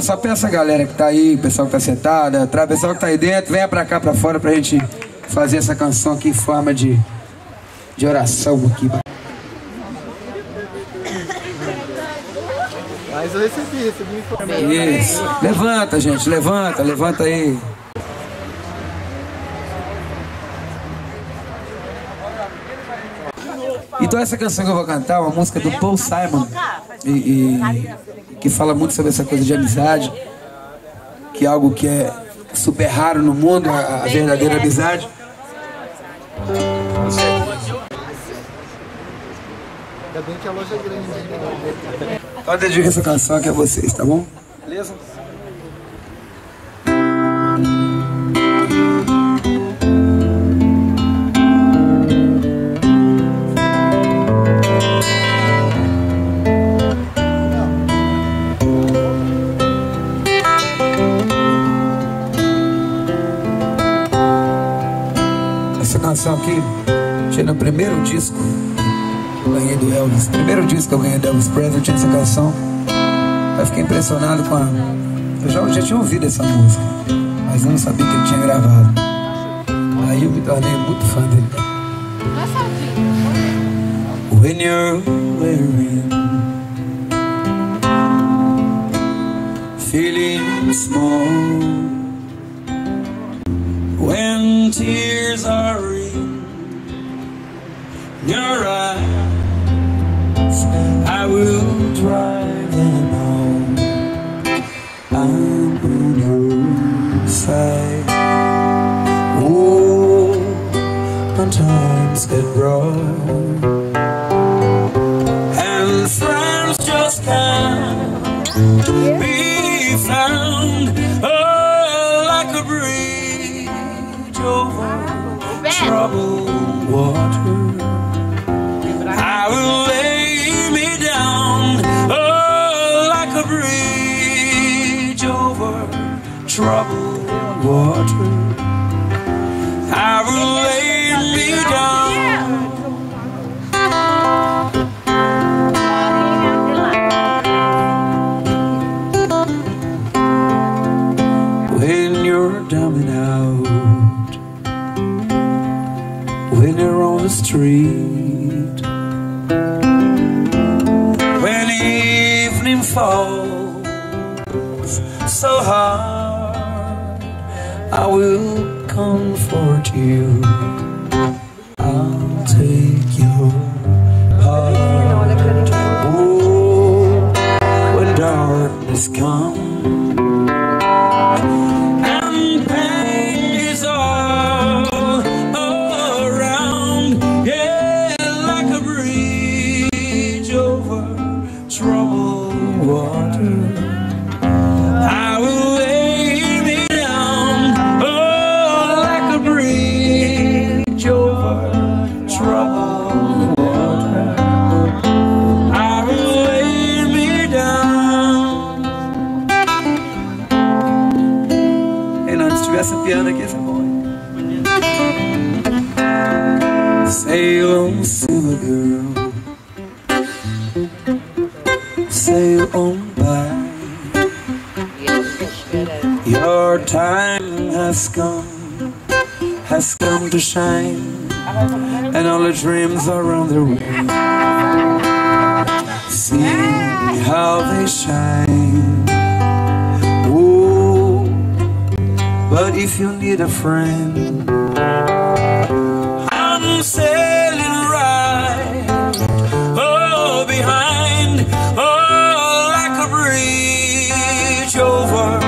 Só peça a galera que tá aí, o pessoal que tá sentada, o pessoal que tá aí dentro, venha pra cá, pra fora, pra gente fazer essa canção aqui em forma de, de oração aqui. Mas eu recebi, recebi informação. Isso. Levanta, gente, levanta, levanta aí. Essa canção que eu vou cantar é uma música do Paul Simon e, e, que fala muito sobre essa coisa de amizade, que é algo que é super raro no mundo, a, a verdadeira amizade. Ainda bem que a loja é grande. Eu dedico essa canção aqui a vocês, tá bom? Beleza? Canção aqui tinha no primeiro disco eu ganhei do Elvis. Primeiro disco que eu ganhei do Elvis Presley, tinha essa canção. Eu fiquei impressionado com a. Eu já, já tinha ouvido essa música, mas não sabia que ele tinha gravado. Aí eu me tornei muito fã dele. When you're weary, feeling small. When tears are your eyes, I will drive them home. I'm on your side. Oh, when times get rough and friends just can't be found. Oh, like a bridge over troubled when you're on the street, when evening falls so hard, I will comfort you. Se tivesse piano aqui, você pode. Sail on, silver girl. Sail on by. Your time has come, has come to shine, and all the dreams are on their way. See how they shine. But if you need a friend, I'm sailing right. Oh, behind, oh, like a bridge over